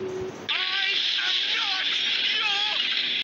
Ah!